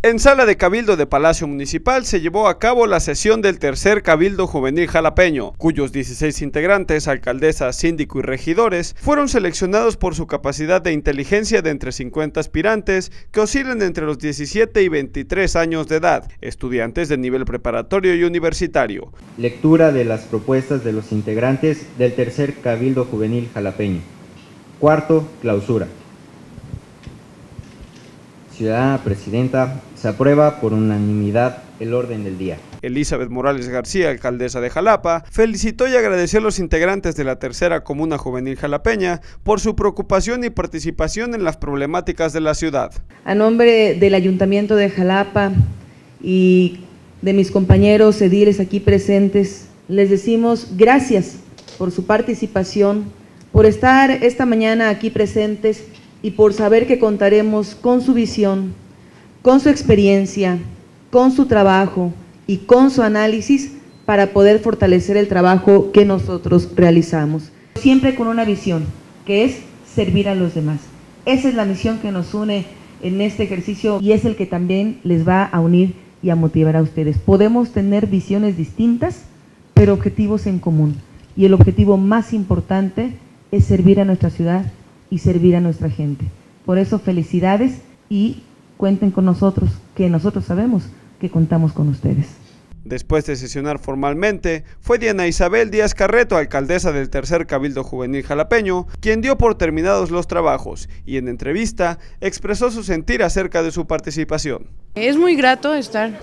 En sala de Cabildo de Palacio Municipal se llevó a cabo la sesión del tercer Cabildo Juvenil Jalapeño, cuyos 16 integrantes, alcaldesa, síndico y regidores, fueron seleccionados por su capacidad de inteligencia de entre 50 aspirantes que oscilan entre los 17 y 23 años de edad, estudiantes de nivel preparatorio y universitario. Lectura de las propuestas de los integrantes del tercer Cabildo Juvenil Jalapeño. Cuarto, clausura. Ciudadana Presidenta, se aprueba por unanimidad el orden del día. Elizabeth Morales García, alcaldesa de Jalapa, felicitó y agradeció a los integrantes de la tercera comuna juvenil jalapeña por su preocupación y participación en las problemáticas de la ciudad. A nombre del Ayuntamiento de Jalapa y de mis compañeros ediles aquí presentes, les decimos gracias por su participación, por estar esta mañana aquí presentes y por saber que contaremos con su visión, con su experiencia, con su trabajo y con su análisis para poder fortalecer el trabajo que nosotros realizamos. Siempre con una visión, que es servir a los demás. Esa es la misión que nos une en este ejercicio y es el que también les va a unir y a motivar a ustedes. Podemos tener visiones distintas, pero objetivos en común. Y el objetivo más importante es servir a nuestra ciudad y servir a nuestra gente. Por eso felicidades y cuenten con nosotros, que nosotros sabemos que contamos con ustedes. Después de sesionar formalmente, fue Diana Isabel Díaz Carreto, alcaldesa del tercer Cabildo Juvenil Jalapeño, quien dio por terminados los trabajos y en entrevista expresó su sentir acerca de su participación. Es muy grato estar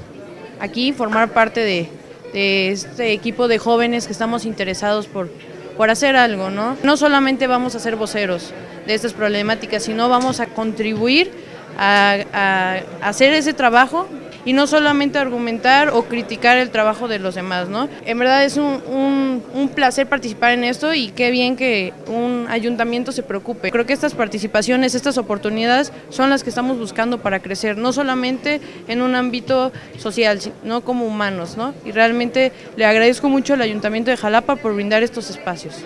aquí, formar parte de, de este equipo de jóvenes que estamos interesados por, por hacer algo, ¿no? No solamente vamos a ser voceros, de estas problemáticas, sino vamos a contribuir a, hacer ese trabajo y no solamente argumentar o criticar el trabajo de los demás, ¿no? En verdad es un, un, placer participar en esto y qué bien que un ayuntamiento se preocupe. Creo que estas participaciones, estas oportunidades son las que estamos buscando para crecer, no solamente en un ámbito social, sino como humanos, ¿no? Y realmente le agradezco mucho al Ayuntamiento de Jalapa por brindar estos espacios.